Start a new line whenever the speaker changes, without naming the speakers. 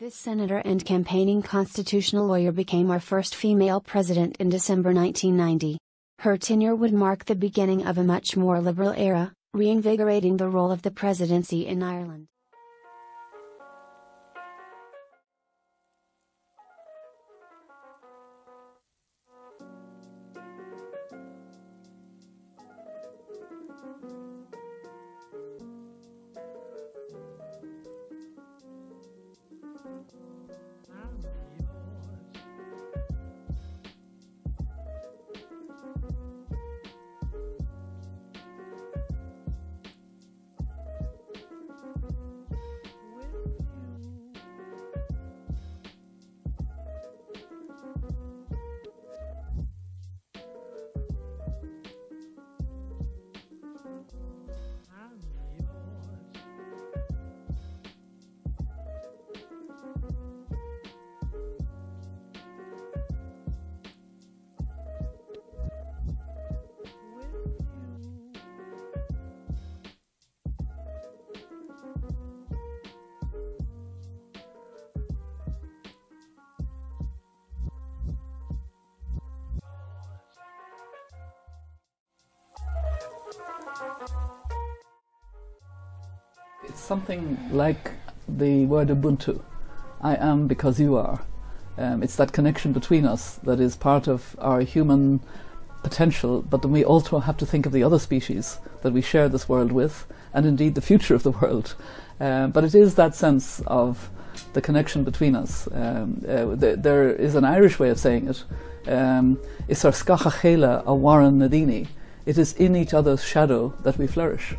This senator and campaigning constitutional lawyer became our first female president in December 1990. Her tenure would mark the beginning of a much more liberal era, reinvigorating the role of the presidency in Ireland.
It's something like the word Ubuntu. I am because you are. Um, it's that connection between us that is part of our human potential, but then we also have to think of the other species that we share this world with, and indeed the future of the world. Um, but it is that sense of the connection between us. Um, uh, th there is an Irish way of saying it. Um, a? It is in each other's shadow that we flourish.